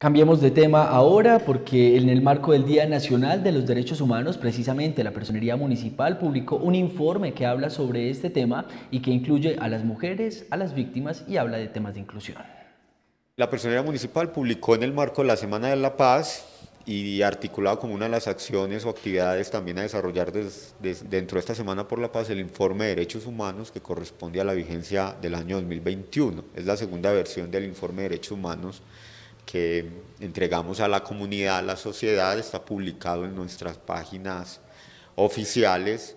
Cambiemos de tema ahora porque en el marco del Día Nacional de los Derechos Humanos, precisamente la Personería Municipal publicó un informe que habla sobre este tema y que incluye a las mujeres, a las víctimas y habla de temas de inclusión. La Personería Municipal publicó en el marco de la Semana de la Paz y articulado como una de las acciones o actividades también a desarrollar dentro de esta Semana por la Paz el informe de derechos humanos que corresponde a la vigencia del año 2021. Es la segunda versión del informe de derechos humanos que entregamos a la comunidad, a la sociedad, está publicado en nuestras páginas oficiales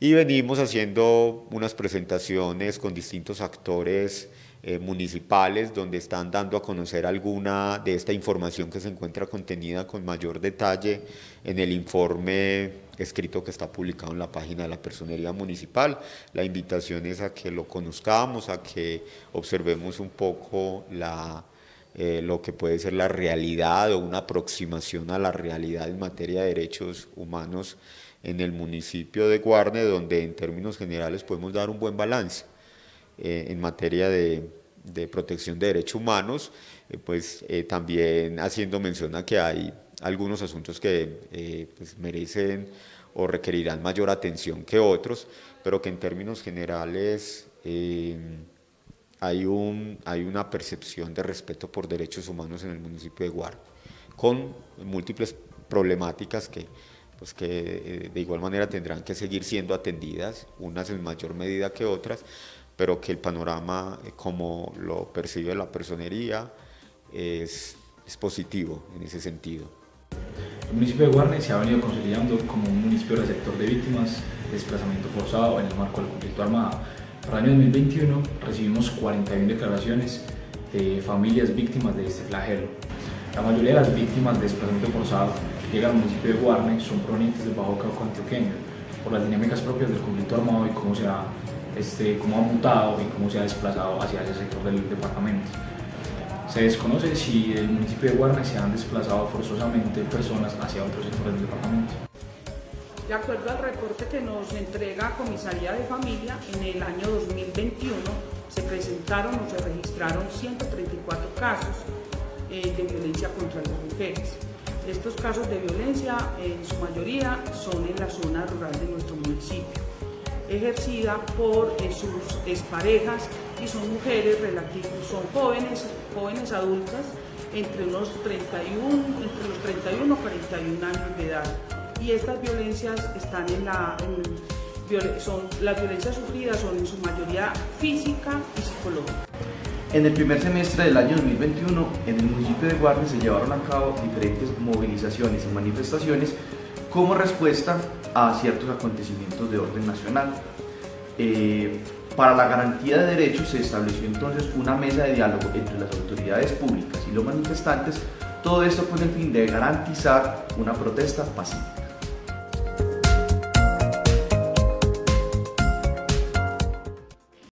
y venimos haciendo unas presentaciones con distintos actores eh, municipales donde están dando a conocer alguna de esta información que se encuentra contenida con mayor detalle en el informe escrito que está publicado en la página de la Personería Municipal. La invitación es a que lo conozcamos, a que observemos un poco la eh, lo que puede ser la realidad o una aproximación a la realidad en materia de derechos humanos en el municipio de Guarne, donde en términos generales podemos dar un buen balance eh, en materia de, protección de derechos humanos, eh, pues también haciendo mención a que hay algunos asuntos que pues merecen o requerirán mayor atención que otros, pero que en términos generales hay, un, hay una percepción de respeto por derechos humanos en el municipio de Guarne, con múltiples problemáticas que, pues que eh, de igual manera tendrán que seguir siendo atendidas, unas en mayor medida que otras, pero que el panorama, eh, como lo percibe la personería, es, es positivo en ese sentido. El municipio de Guarne se ha venido consolidando como un municipio receptor de víctimas de desplazamiento forzado en el marco del conflicto armado para el año 2021 recibimos 41 declaraciones de familias víctimas de este flagelo. La mayoría de las víctimas de desplazamiento forzado que llegan al municipio de Guarne son provenientes del Bajo Cauca antioqueño, por las dinámicas propias del conflicto armado y cómo, se ha, este, cómo ha mutado y cómo se ha desplazado hacia ese sector del departamento. Se desconoce si del municipio de Guarne se han desplazado forzosamente personas hacia otros sectores del departamento. De acuerdo al reporte que nos entrega Comisaría de Familia, en el año 2021 se presentaron o se registraron 134 casos eh, de violencia contra las mujeres. Estos casos de violencia en su mayoría son en la zona rural de nuestro municipio, ejercida por eh, sus exparejas y son mujeres relativas, son jóvenes, jóvenes adultas entre unos 31, entre los 31 y 41 años de edad y estas violencias están en la... son, las violencias sufridas son en su mayoría física y psicológica. En el primer semestre del año 2021, en el municipio de Guarne se llevaron a cabo diferentes movilizaciones y manifestaciones como respuesta a ciertos acontecimientos de orden nacional. Eh, para la garantía de derechos se estableció entonces una mesa de diálogo entre las autoridades públicas y los manifestantes, todo esto con el fin de garantizar una protesta pacífica.